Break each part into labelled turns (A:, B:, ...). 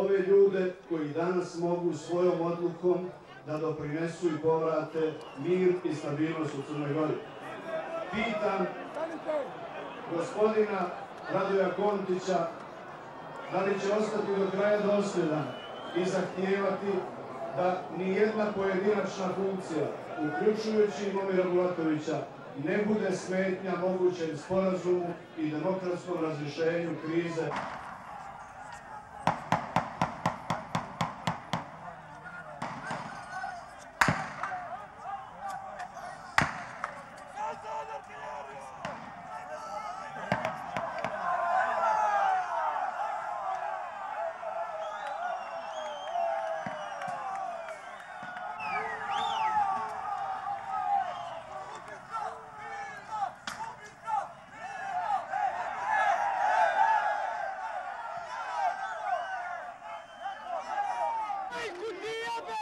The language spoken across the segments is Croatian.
A: ove ljude koji danas mogu svojom odlukom da doprinesu i povrate mir i stabilnost u Crnoj Gori. Pitam gospodina Radoja Kontića da li će ostati do kraja dosljedan i zahtijevati da nijedna pojedinačna funkcija, uključujući Momira Bulatovića, ne bude smetnja mogućem sporazumu i demokratskom razrješenju krize.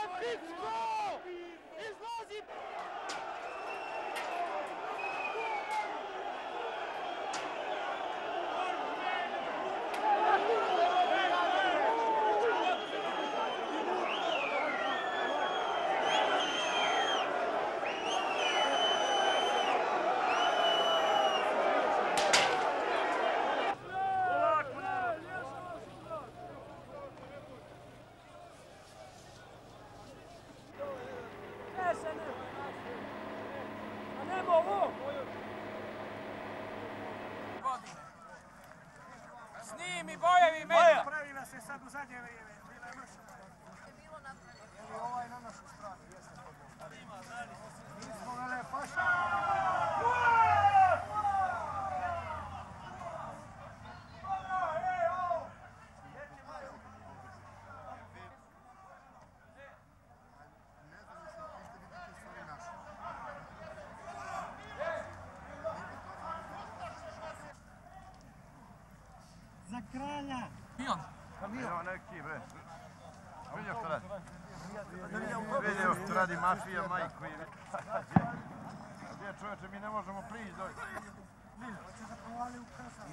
B: Египетско! Излази! Snimi bojevi meni!
C: Pravila se sad u zadnje vrijeme. Bila je. Kralja!
D: Evo neki bre. Vidio što radi? Vidio što radi mafija, majko i... Gdje čovječe, mi ne možemo prići dolje.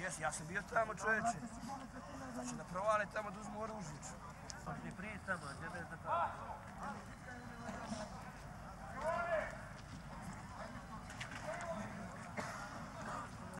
E: Jes, ja sam bio tamo čovječe. Znači da provale tamo da uzmu oružje. Prije tamo, gdje bez da pa.